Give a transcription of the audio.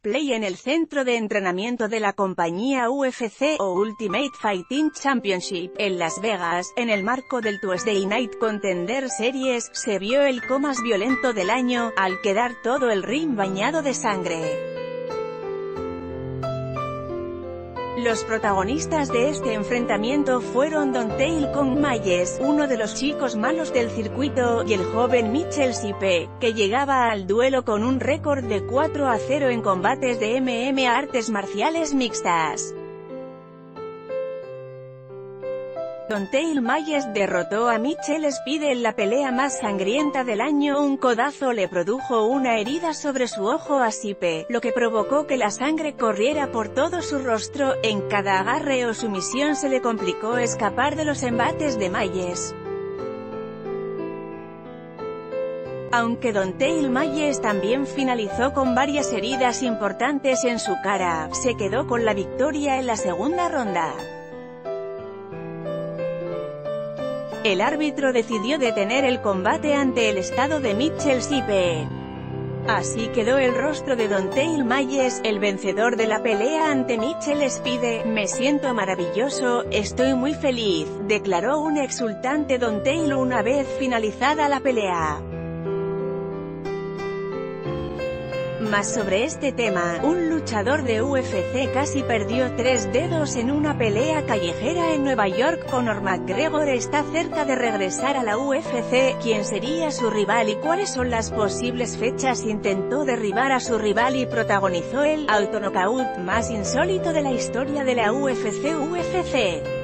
Play en el centro de entrenamiento de la compañía UFC o Ultimate Fighting Championship, en Las Vegas, en el marco del Tuesday Night Contender Series, se vio el comas violento del año, al quedar todo el ring bañado de sangre. Los protagonistas de este enfrentamiento fueron Don Tail con Mayes, uno de los chicos malos del circuito, y el joven Mitchell Sipe, que llegaba al duelo con un récord de 4 a 0 en combates de MMA artes marciales mixtas. Tail Mayes derrotó a Michelle Spide en la pelea más sangrienta del año un codazo le produjo una herida sobre su ojo a Sipe, lo que provocó que la sangre corriera por todo su rostro, en cada agarre o sumisión se le complicó escapar de los embates de Mayes. Aunque Tail Mayes también finalizó con varias heridas importantes en su cara, se quedó con la victoria en la segunda ronda. El árbitro decidió detener el combate ante el estado de Mitchell Sipe. Así quedó el rostro de Don Tail Mayes, el vencedor de la pelea ante Mitchell Spide. Me siento maravilloso, estoy muy feliz, declaró un exultante Don Tail una vez finalizada la pelea. Más sobre este tema, un luchador de UFC casi perdió tres dedos en una pelea callejera en Nueva York. Conor McGregor está cerca de regresar a la UFC. ¿Quién sería su rival y cuáles son las posibles fechas? Intentó derribar a su rival y protagonizó el auto más insólito de la historia de la UFC UFC.